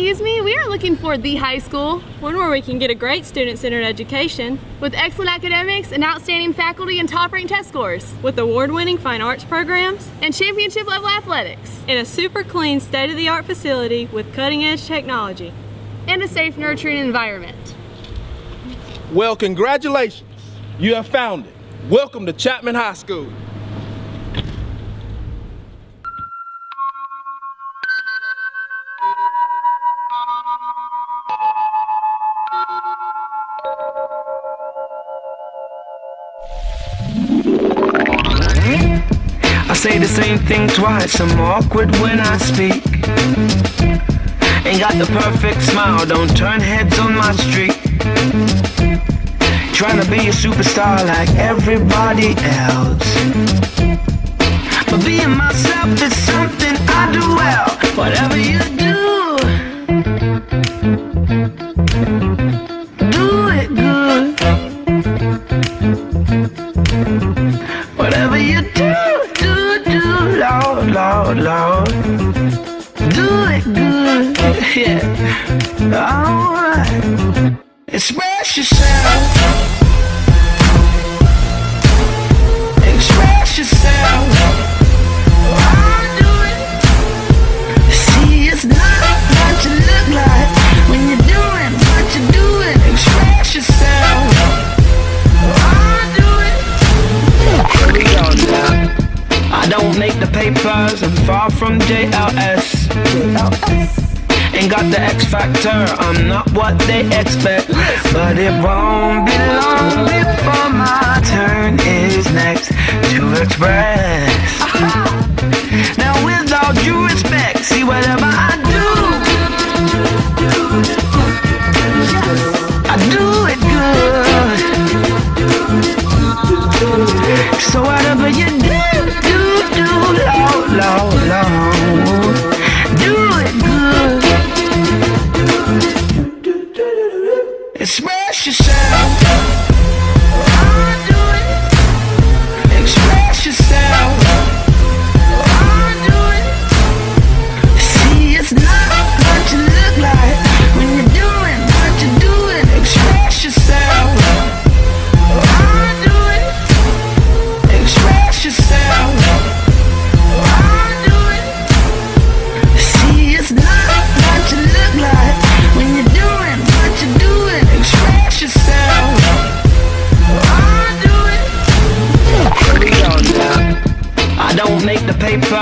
Excuse me, we are looking for the high school One where we can get a great student-centered education with excellent academics and outstanding faculty and top-ranked test scores with award-winning fine arts programs and championship level athletics in a super clean state-of-the-art facility with cutting-edge technology and a safe nurturing environment. Well, congratulations. You have found it. Welcome to Chapman High School. Say the same thing twice, I'm awkward when I speak. Ain't got the perfect smile, don't turn heads on my street. Trying to be a superstar like everybody else. But being myself is something I do well. Whatever you do, got the X factor, I'm not what they expect. But it won't be long before my turn is next to express. Now, with all due respect, see whatever I do, I do it good. So whatever you do,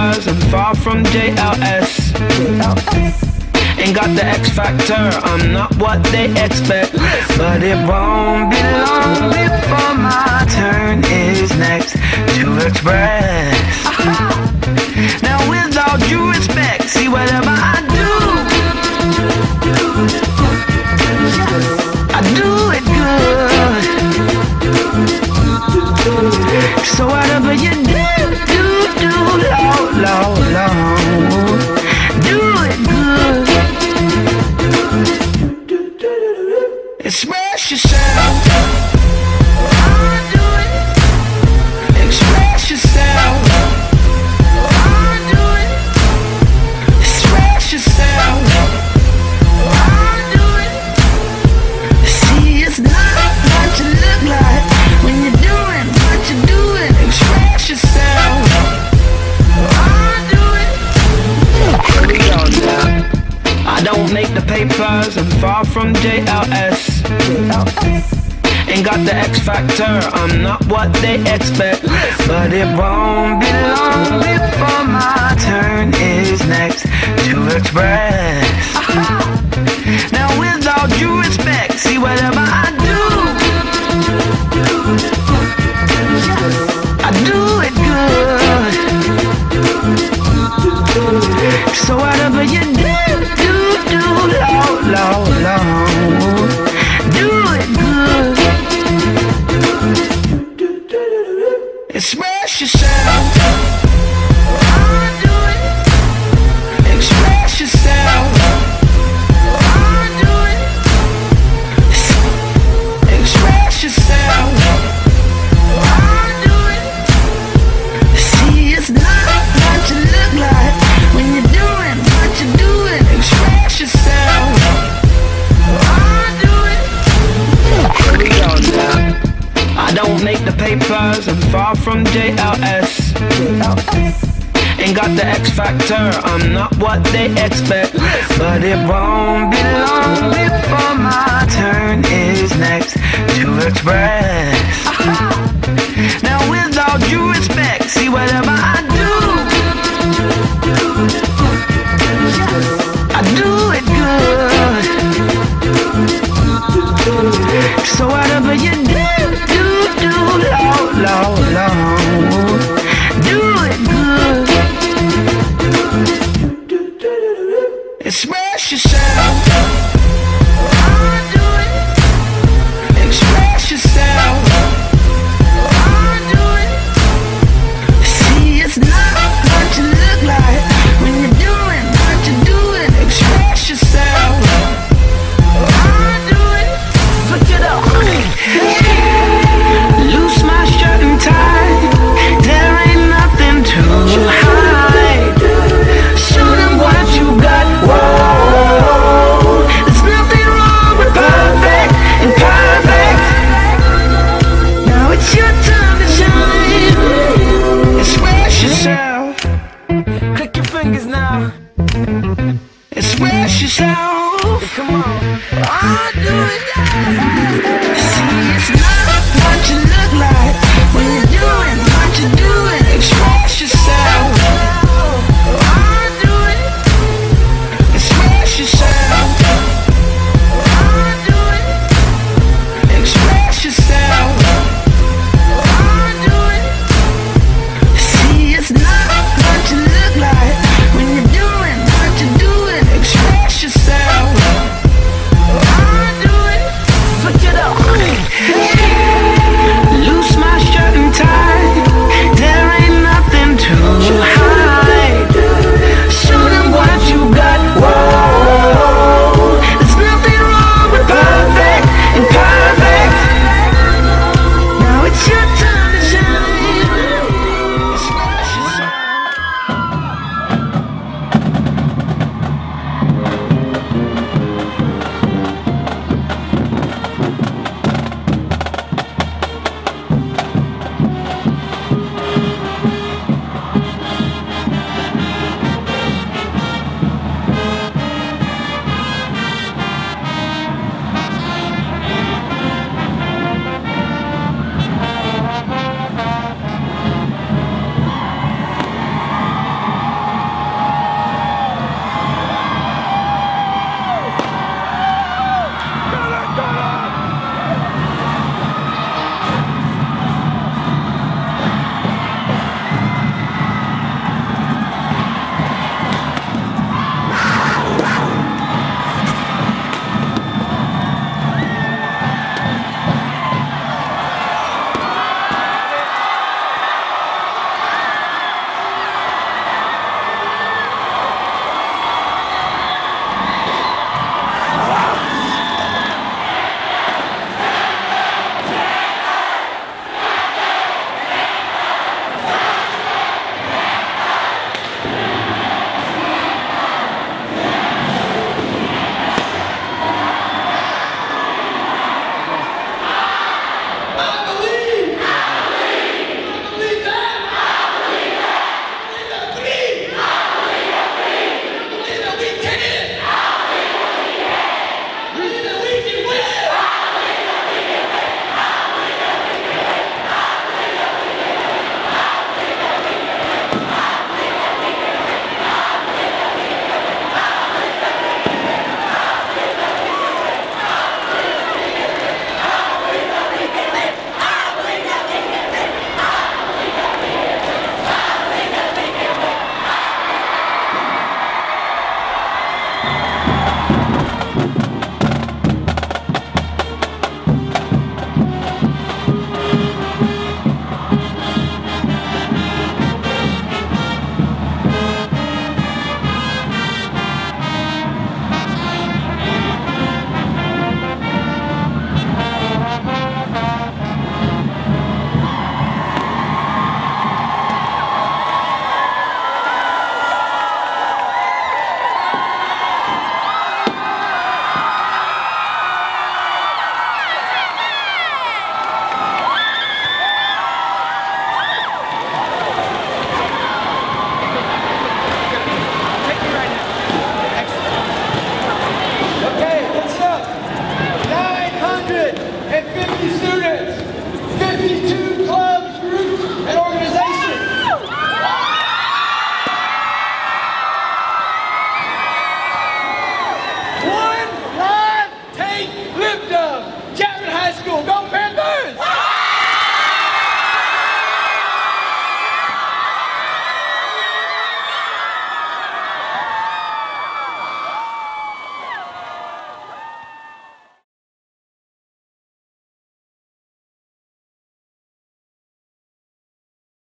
I'm far from JLS. Ain't got the X factor, I'm not what they expect. But it won't be long before my turn is next to express. It Express yourself. Why do it I don't make the papers, I'm far from JLS. Ain't got the X factor, I'm not what they expect. But it won't be long before my turn is next to express. got the X factor. I'm not what they expect, but it won't be long before.